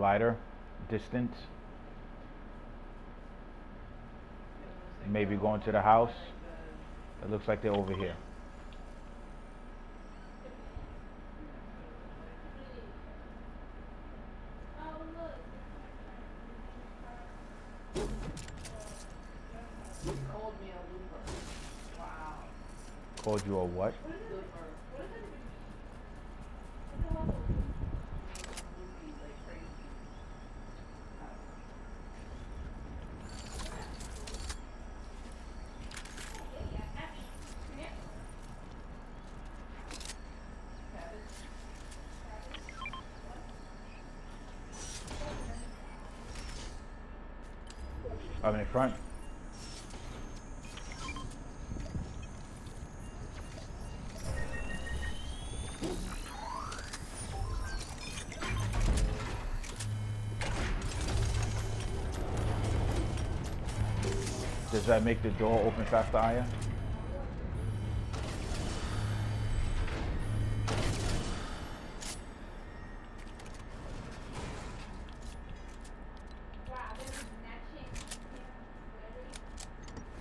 glider distance. Maybe going to the house. It looks like they're over here. Called you a what? Does that make the door open faster, Aya?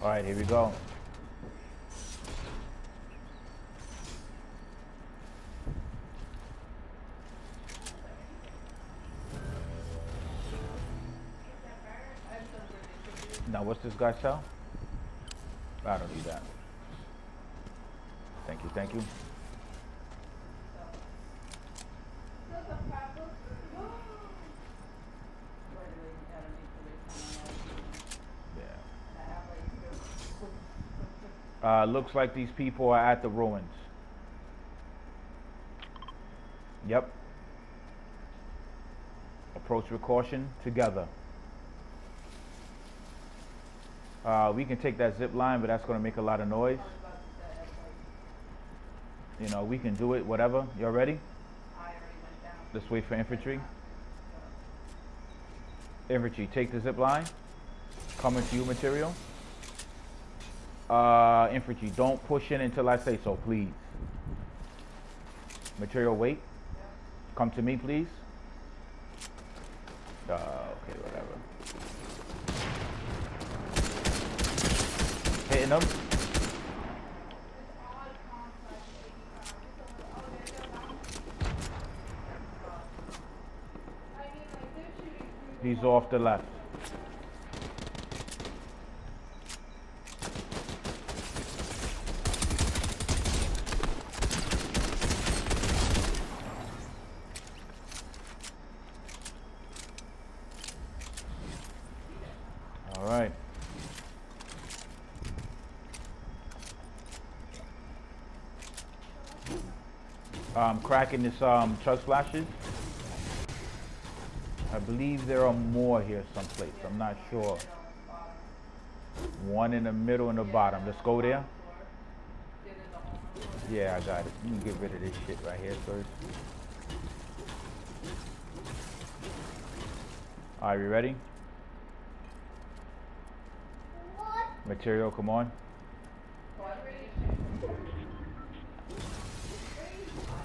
All right, here we go. Now, what's this guy sell? I don't need that. Thank you, thank you. Uh, looks like these people are at the ruins. Yep. Approach with caution together. Uh, we can take that zip line, but that's going to make a lot of noise. You know, we can do it, whatever. Y'all ready? Let's wait for infantry. Infantry, take the zip line. Coming to you, material. Uh, infantry, don't push in until I say so, please. Material, wait. Come to me, please. Uh, okay, whatever. Hitting them. He's off the left. All right. Um, cracking this um, chug splashes. I believe there are more here someplace. I'm not sure. One in the middle and the bottom. Let's go there. Yeah, I got it. Let me get rid of this shit right here first. Are you ready? Material, come on.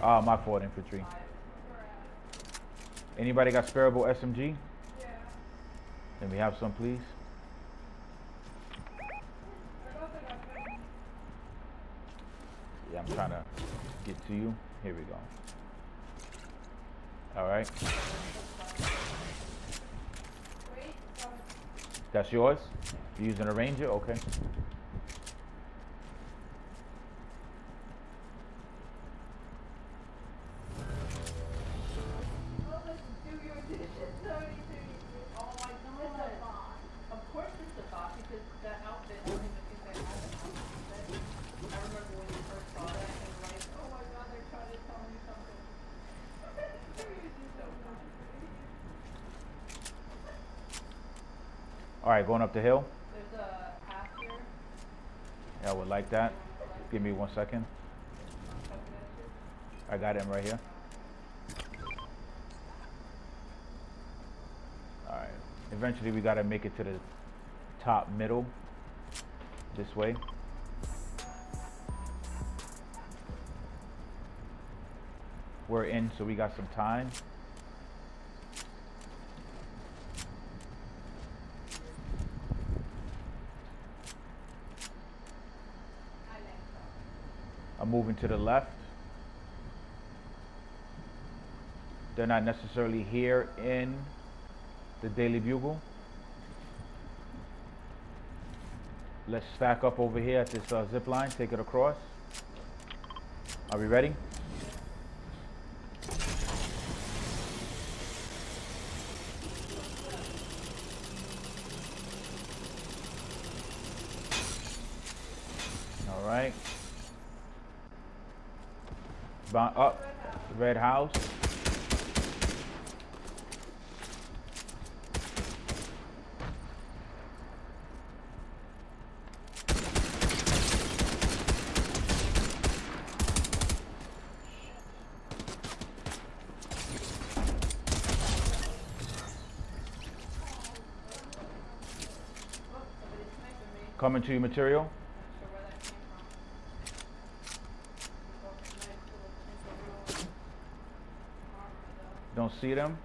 Ah, my fault, infantry. Anybody got spareable SMG? Let me have some, please. Yeah, I'm trying to get to you. Here we go. All right. That's yours? You using a ranger? Okay. All right, going up the hill. There's a path here. Yeah, I would like that. Give me one second. I got him right here. All right. Eventually, we got to make it to the top middle. This way. We're in, so we got some time. are moving to the left. They're not necessarily here in the Daily Bugle. Let's stack up over here at this uh, zip line, take it across. Are we ready? All right. Bound up, red house. Coming to your material. Don't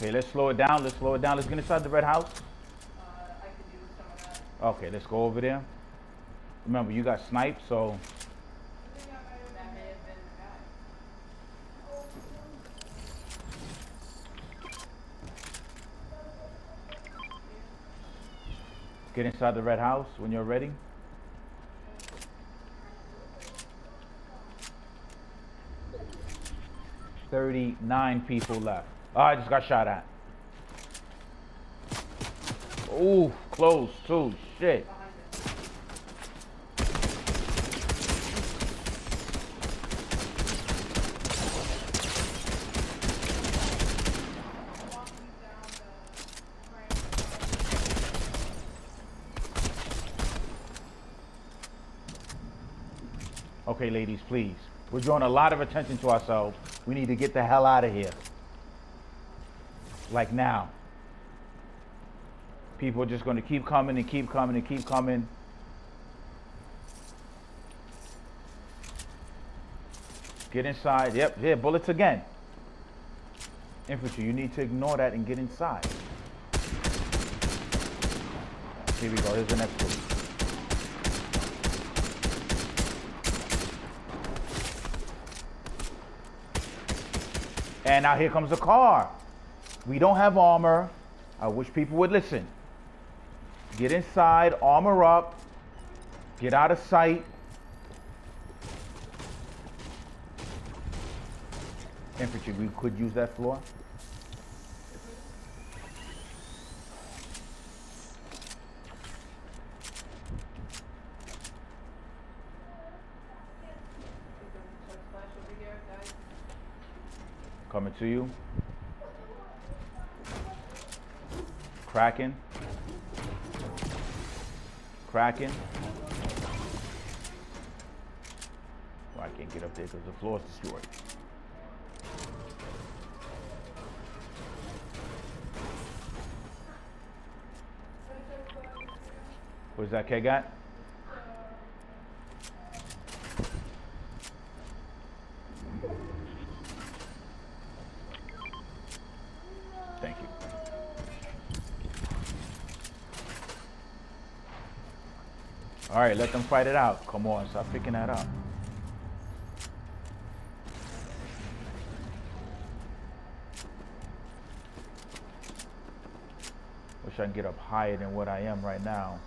Okay, let's slow it down. Let's slow it down. Let's get inside the red house. Okay, let's go over there. Remember, you got sniped, so get inside the red house when you're ready. Thirty-nine people left. Oh, I just got shot at. Ooh, close too. Shit. Okay, ladies, please. We're drawing a lot of attention to ourselves. We need to get the hell out of here. Like now. People are just going to keep coming and keep coming and keep coming. Get inside. Yep, yeah, bullets again. Infantry, you need to ignore that and get inside. Here we go. Here's the next one. And now here comes a car. We don't have armor. I wish people would listen. Get inside, armor up, get out of sight. Infantry, we could use that floor. Coming to you. Cracking. Cracking. Oh, I can't get up there because the floor is destroyed. Where's that keg at? Thank you. All right, let them fight it out. Come on, stop picking that up. Wish I can get up higher than what I am right now.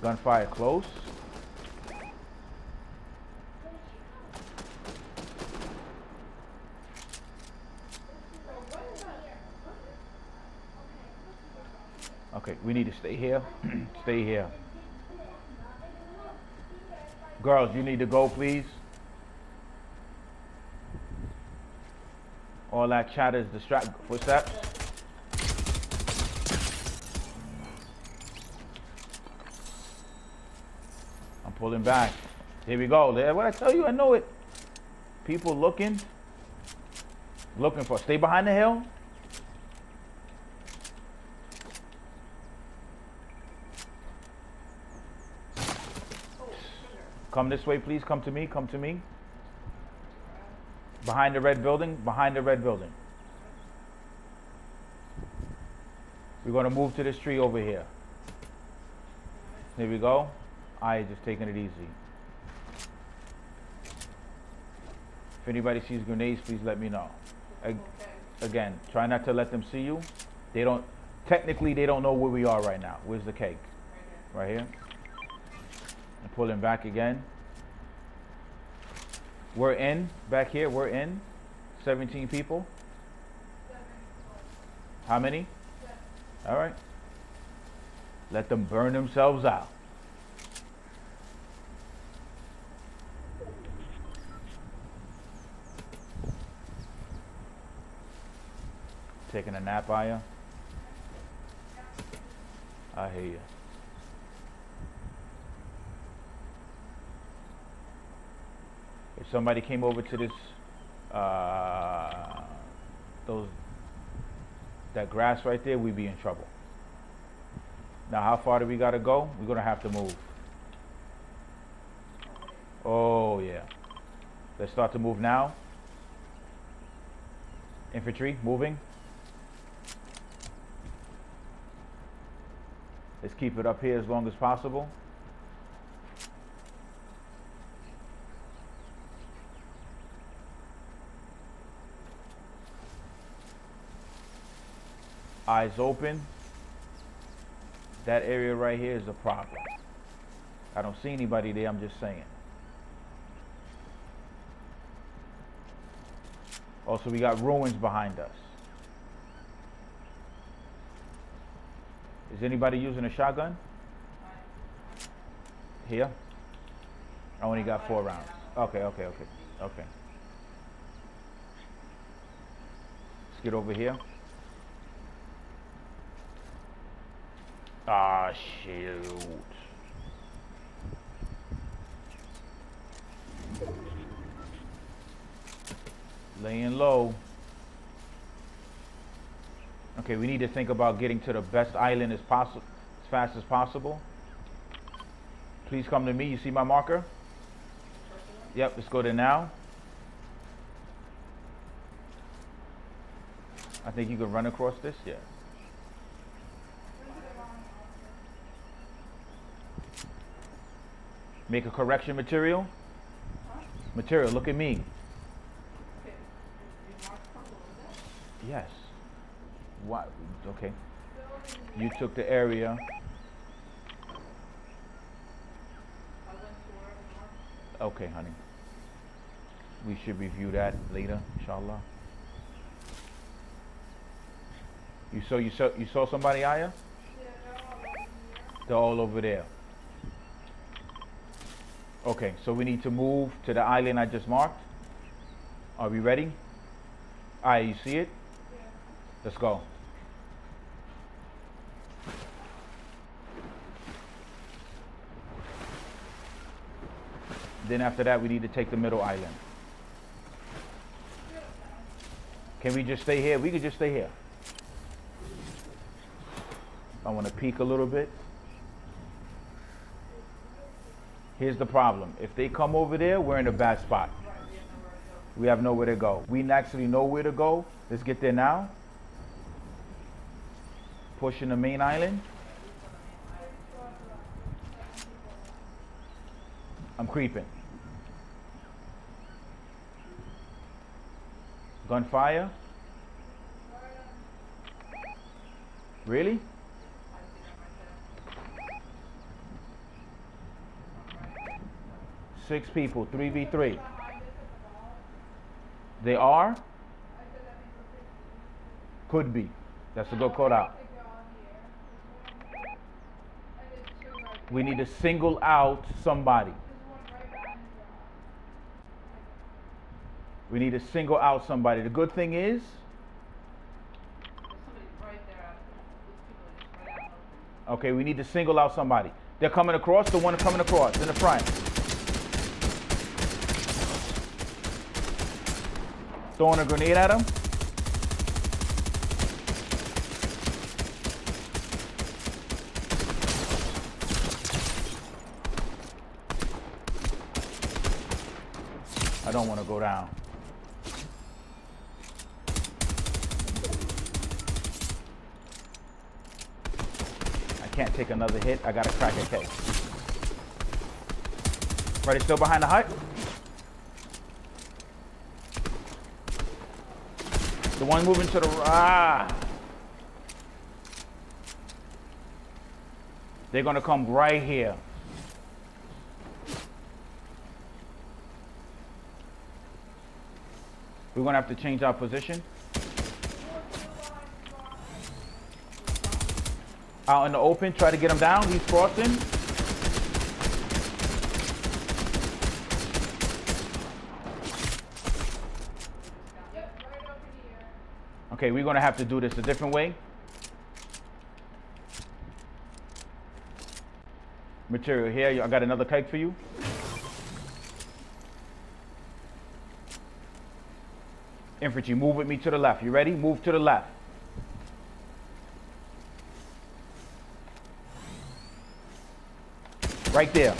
Gunfire close. Okay, we need to stay here. stay here. Girls, you need to go, please. All that chatter is distract footsteps. I'm pulling back. Here we go. What I tell you, I know it. People looking, looking for. Stay behind the hill. Come this way, please. Come to me. Come to me. Behind the red building. Behind the red building. We're going to move to this tree over here. Here we go. I just taking it easy. If anybody sees grenades, please let me know. Ag- again, try not to let them see you. They don't, technically, they don't know where we are right now. Where's the cake? Right here. And pulling back again. We're in, back here, we're in. 17 people. How many? All right. Let them burn themselves out. Taking a nap, you? I hear you. Somebody came over to this, uh, those, that grass right there, we'd be in trouble. Now, how far do we gotta go? We're gonna have to move. Oh, yeah. Let's start to move now. Infantry, moving. Let's keep it up here as long as possible. Eyes open. That area right here is a problem. I don't see anybody there, I'm just saying. Also, we got ruins behind us. Is anybody using a shotgun? Here? Oh, I only got four rounds. Okay, okay, okay, okay. Let's get over here. Shoot. Laying low. Okay, we need to think about getting to the best island as possible, as fast as possible. Please come to me. You see my marker? Yep, let's go there now. I think you can run across this, yeah. Make a correction material. Material, look at me. Yes. What? Okay. You took the area. Okay, honey. We should review that later, inshallah. You saw you saw you saw somebody, Aya? They're all over there. Okay, so we need to move to the island I just marked. Are we ready? Aya, you see it? Let's go. Then after that, we need to take the middle island. Can we just stay here? We could just stay here. I want to peek a little bit. Here's the problem. If they come over there, we're in a bad spot. We have nowhere to go. We actually know where to go. Let's get there now. Pushing the main island. I'm creeping. Gunfire? Really? Six people, 3v3. They are? Could be. That's a good call out. We need to single out somebody. We need to single out somebody. The good thing is, okay, we need to single out somebody. They're coming across, the one coming across in the front. Throwing a grenade at him. I don't want to go down. I can't take another hit. I gotta crack a case. Ready? Still behind the hut? The one moving to the ah. They're gonna come right here. We're gonna have to change our position. Out in the open, try to get him down. He's crossing. Okay, we're gonna have to do this a different way. Material here, I got another kite for you. Infantry, move with me to the left. You ready? Move to the left. Right there.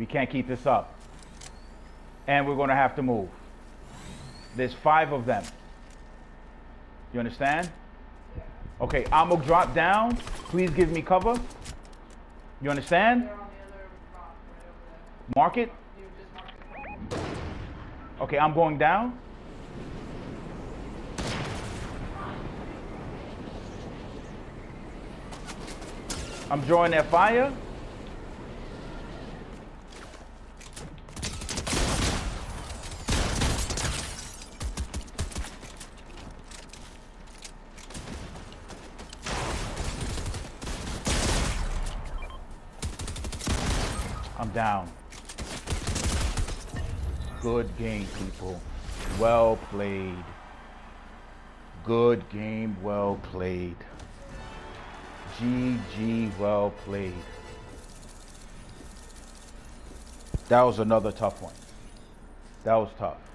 We can't keep this up. And we're going to have to move. There's five of them. You understand? Okay, I'm gonna drop down. Please give me cover. You understand? Mark it. Okay, I'm going down. I'm drawing that fire. I'm down. Good game, people. Well played. Good game, well played. GG, well played. That was another tough one. That was tough.